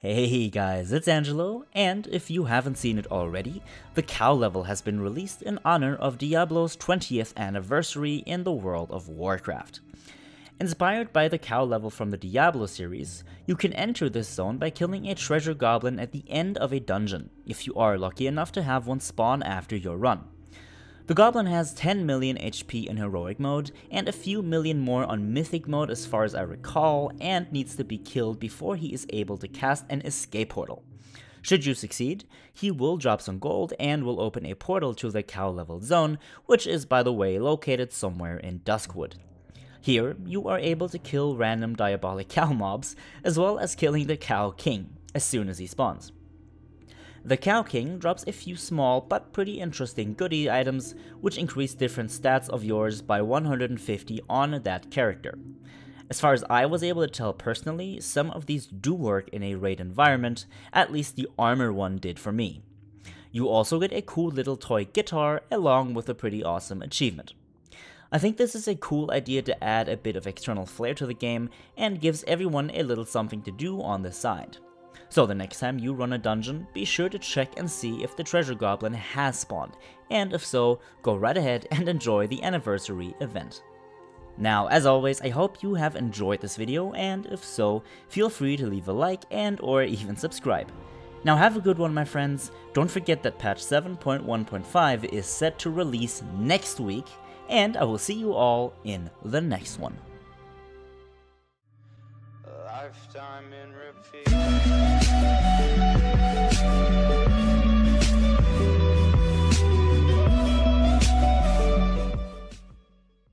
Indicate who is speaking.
Speaker 1: Hey guys, it's Angelo, and if you haven't seen it already, the cow level has been released in honor of Diablo's 20th anniversary in the world of Warcraft. Inspired by the cow level from the Diablo series, you can enter this zone by killing a treasure goblin at the end of a dungeon, if you are lucky enough to have one spawn after your run. The Goblin has 10 million HP in Heroic mode, and a few million more on Mythic mode as far as I recall, and needs to be killed before he is able to cast an escape portal. Should you succeed, he will drop some gold and will open a portal to the cow level zone, which is by the way located somewhere in Duskwood. Here, you are able to kill random diabolic cow mobs, as well as killing the cow king, as soon as he spawns. The Cow King drops a few small but pretty interesting goodie items which increase different stats of yours by 150 on that character. As far as I was able to tell personally, some of these do work in a raid environment, at least the armor one did for me. You also get a cool little toy guitar along with a pretty awesome achievement. I think this is a cool idea to add a bit of external flair to the game and gives everyone a little something to do on the side. So the next time you run a dungeon, be sure to check and see if the treasure goblin has spawned, and if so, go right ahead and enjoy the anniversary event. Now, as always, I hope you have enjoyed this video, and if so, feel free to leave a like and or even subscribe. Now have a good one my friends, don't forget that patch 7.1.5 is set to release next week, and I will see you all in the next one lifetime in repeat.